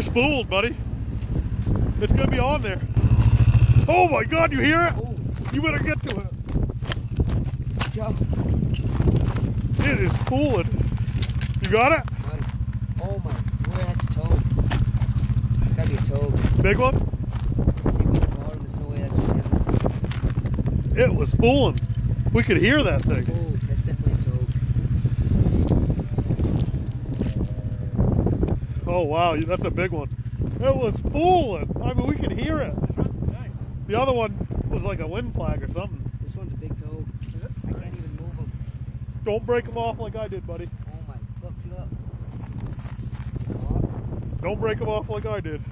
You're spooled, buddy. It's gonna be on there. Oh my God! You hear it? Oh, You better get to it. Joe. It is spooling. You got it? Buddy. Oh my, boy, that's a toad. It's gotta be a toad. Big one? See, we the bottom, there's no way that's a. It was spooling. We could hear that thing. Oh, that's definitely a toad. Oh wow, that's a big one. It was spooling. I mean, we could hear it. The other one was like a wind flag or something. This one's a big toe. I can't even move him. Don't break them off like I did, buddy. Oh my, look, feel up. Is it caught? Don't break them off like I did.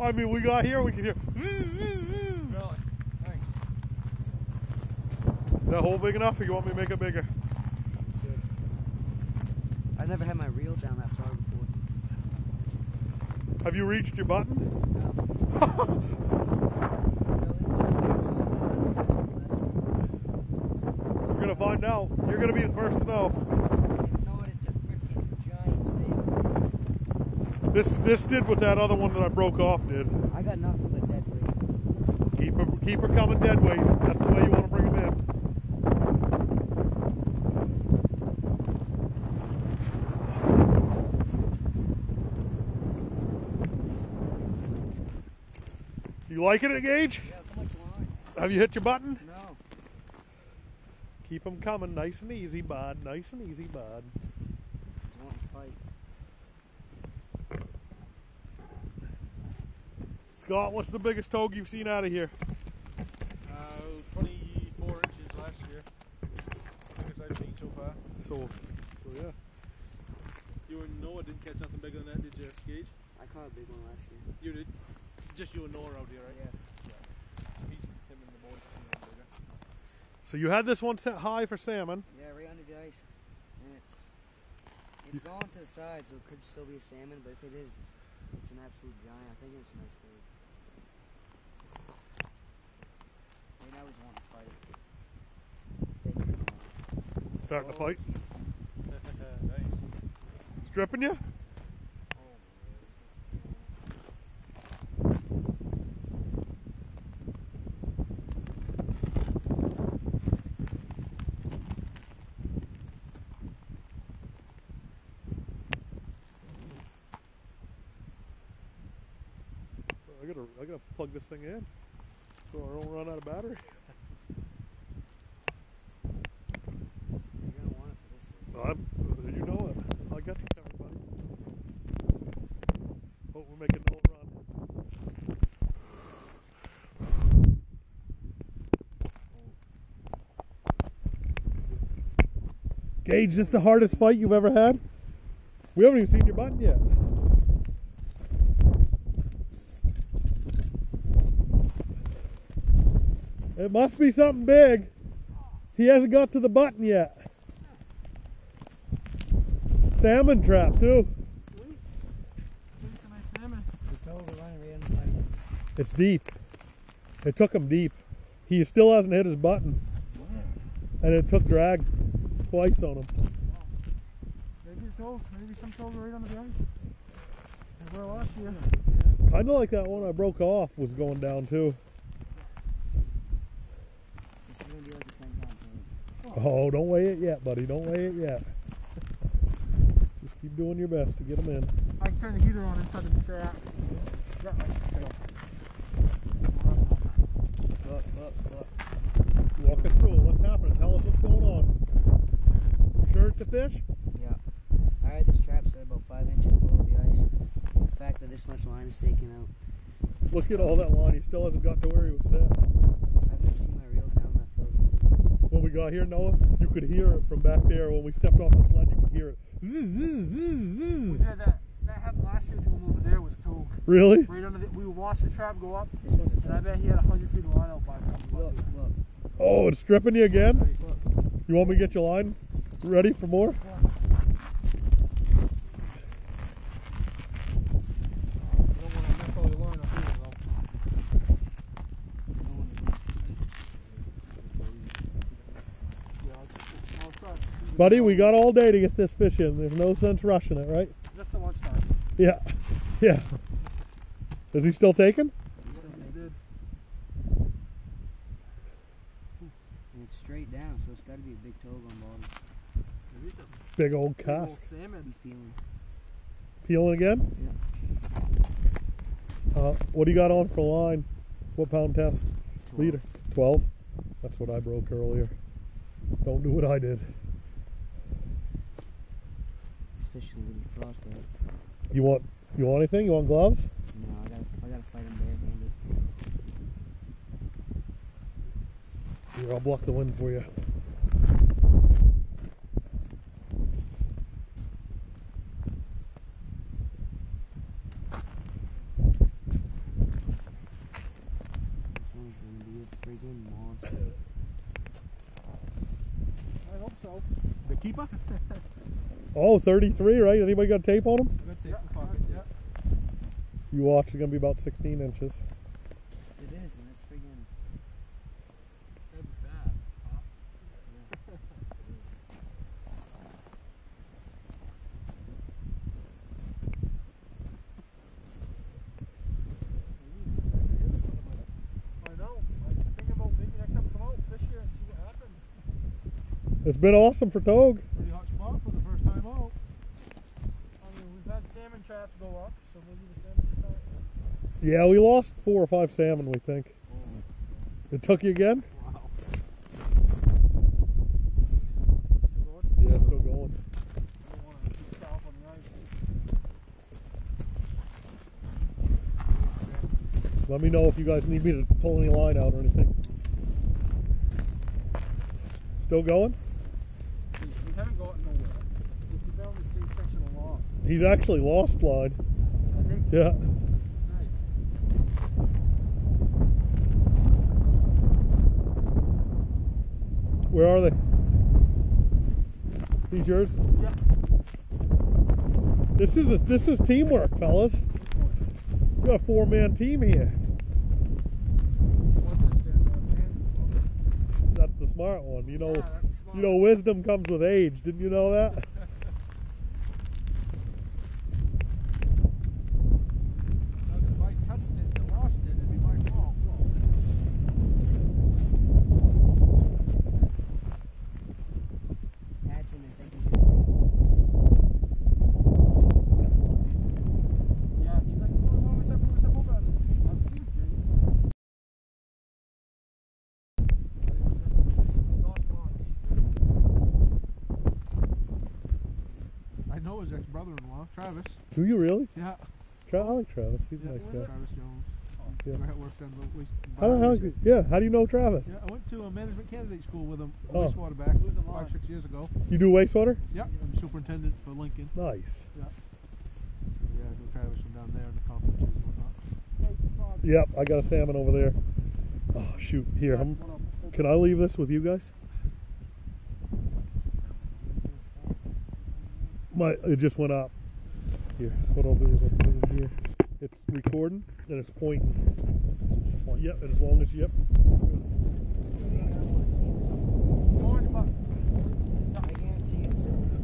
I mean, we got here, we could hear. Is that hole big enough, or you want me to make it bigger? I've never had my reel down that far before. Have you reached your button? No. so this must be a toad. That's a We're gonna find out. You're gonna be the first to know. Not, it's a freaking giant salmon. This this did what that other one that I broke off did. I got nothing but dead weight. Keep her keep her coming dead weight. That's the way you want to bring them in. You liking it, Gage? Yeah, how much line? Have you hit your button? No. Keep them coming, nice and easy, bud. Nice and easy, bud. Just want to fight. Scott, what's the biggest togue you've seen out of here? Uh, 24 inches last year. Biggest I've seen so far. So, so yeah. You and Noah didn't catch nothing bigger than that, did you, Gage? I caught a big one last year. You did. Just you and Noah out here, right? Yeah. He's him and the boys. seen one bigger. So you had this one set high for salmon. Yeah, right under the ice. And it's it's gone to the side, so it could still be a salmon, but if it is, it's an absolute giant. I think it's a nice toad. Right now he's to fight. He's taking it on. Starting to fight. nice. Stripping you? Oh, man, this is- I gotta, I gotta plug this thing in so I don't run out of battery. I'm, uh, you know it. I got. Oh, we're making no run. Gage, this the hardest fight you've ever had? We haven't even seen your button yet. It must be something big. He hasn't got to the button yet. Salmon trap too. The togue are running right under the ice. It's deep. It took him deep. He still hasn't hit his button. And it took drag twice on him. Maybe it's told. Maybe some right under the ice. They were last year. Kind of like that one I broke off was going down too. This is gonna be like a 10 pound toad. Oh, don't weigh it yet, buddy. Don't weigh it yet. Just keep doing your best to get him in. I can turn the heater on inside of the sack. That might fail. Look, look, look. Walk us through it. What's happening? Tell us what's going on. You sure it's a fish? Yeah. I had this trap set about 5 inches below the ice. The fact that this much line is taken out. Look at all that line. He still hasn't got to where he was set. I've never seen my reel down that far. before. When we got here, Noah, you could hear it from back there. When we stepped off the sled, you could hear it. Zzz, zzz, zzz, zzz. Yeah, that, that happened last year to him over there with a toad. Really? Right under the, we watched the trap go up, This one's a and I bet he had a hundred feet of line out by now. Look, look, Oh, it's stripping you again? look. You want me to get your line ready for more? You don't want to mess all your line up either, though. No one is- Yeah, I'll, I'll try. Buddy, we got all day to get this fish in. There's no sense rushing it, right? Just a lunch Yeah. Yeah. Is he still taking? It's still taking- it's straight down, so it's got to be a big togue on bottom. Big old Big old cask. salmon. He's peeling. Peeling again? Yeah. Uh, what do you got on for line? What pound test? Twelve. Leader. 12? That's what I broke earlier. Don't do what I did. This fish is gonna frostbite. You want you want anything? You want gloves? No, I gotta, I gotta fight him barehanded. Here, I'll block the wind for you. This one's gonna be a friggin' monster. I hope so. The keeper? Oh, 33, right? Anybody got tape on him? Good tape in pocket, yeah. You watch, it's gonna be about 16 inches. It is, and it's friggin' Gotta fat. Huh? I know. I'm thinking about maybe next time we come out, fish here and see what happens. It's been awesome for Togue. Pretty hot spot for the first time out. I mean, we've had salmon traps go up, so maybe the salmon. Yeah, we lost four or five salmon, we think. Oh, It took you again? wow. Yeah, still going. I don't want to keep stop on the ice. Let me know if you guys need me to pull any line out or anything. Still going? We, we haven't gotten nowhere. We found the same section of law. He's actually lost line. Yeah. Where are they? These yours? Yeah. This is a, this is teamwork, fellas. We got a four man team here. What's this stand on hand? That's the smart one. You know, Yeah, you know, wisdom comes with age. Didn't you know that? That's- if I touched it and lost it, it'd be my fault. Pat's in there thinking Yeah, he's like, pull it over, step over, step over. I was like, "Good, Jay." I lost line. I know his ex-brother-in-law, Travis. Do you really? Yeah. Tra- I like Travis. He's a nice guy. Travis Jones. Yeah. Yeah. Works down the waste. How the? Yeah. How do you know Travis? Yeah, I went to a management candidate school with him, Oh. wastewater back five, six years ago. You do wastewater? Yep, I'm superintendent for Lincoln. Nice. So, yeah, I know Travis from down there in the conferences and whatnot. Yep. I got a salmon over there. Oh shoot! Here, I'm, can I leave this with you guys? My it just went up. Here, what I'll do is I'll put it here. It's recording and it's pointing. Yep, and as long as yep. I guarantee it's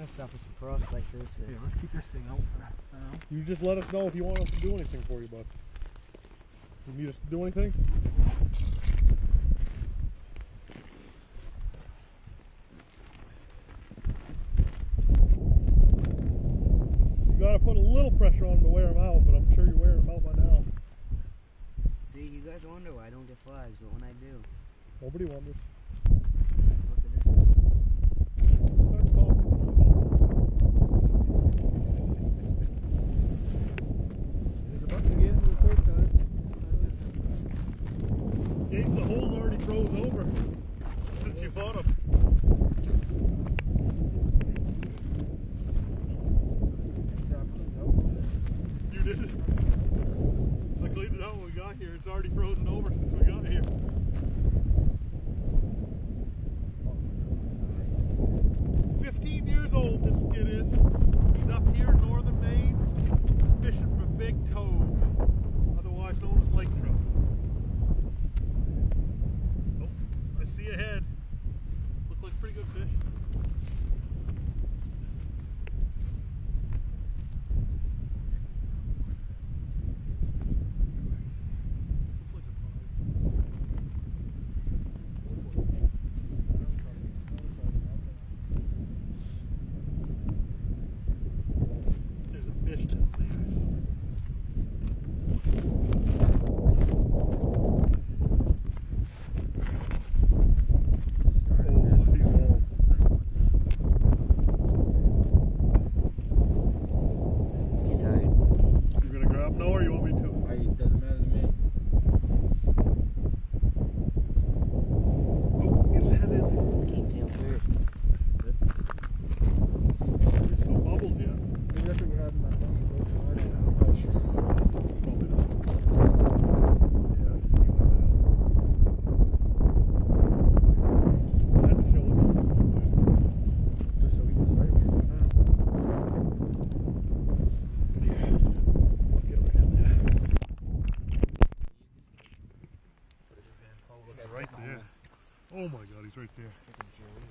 lost like this. Here, let's keep this thing out for now. You just let us know if you want us to do anything for you, bud. You need us to do anything? You gotta put a little pressure on them to wear them out, but I'm sure you're wearing them out by now. See, you guys wonder why I don't get flags, but when I do, Nobody wonders. look at this. He's about to get into the third time. Gage, the hole's already froze over since you fought him. You did it. I cleaned it out when we got here. It's already frozen over since we got here. Fifteen years old this kid is. He's up here in northern Maine fishing for big togue, otherwise known as lake trout. Oh, I see a head. Look like pretty good fish. Looks like a five. There's a fish down there. Oh, he's long. He's tired. You gonna grab no or you want me to? I, it doesn't matter to me. Oh, get his head in. King tail first. There's no bubbles yet. Maybe that's what we had in that one. Those are already- It's probably this one. Yeah, you can go down. Had to show us something. Just so we go the right way right now. Yeah. I'll get right in there. He's right there. Oh my god, he's right there. Freaking Joey.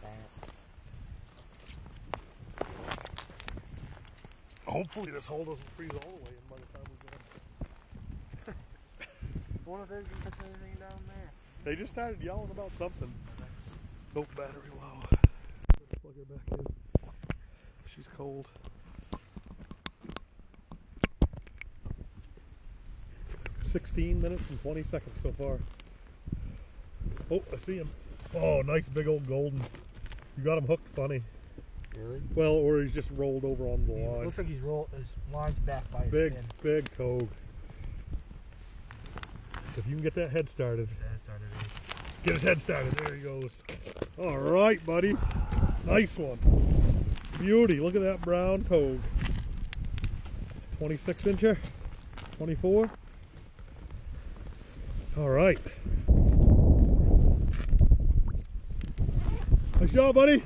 Fat. Hopefully this hole doesn't freeze all the way in by the time we get in. I wonder if they can catch anything down there. They just started yelling about something. Nope, battery low. Plug her back in. She's cold. Sixteen minutes and twenty seconds so far. Oh, I see him. Oh, nice big old golden. You got him hooked funny. Really? Well, or he's just rolled over on the He line. looks like he's rolled his line's back by his Big, fin. big togue. If you can get that head started. That started. Eh? Get his head started. There he goes. All right, buddy. Nice one. Beauty. Look at that brown toad. 26 incher. 24. All right. Nice job, buddy.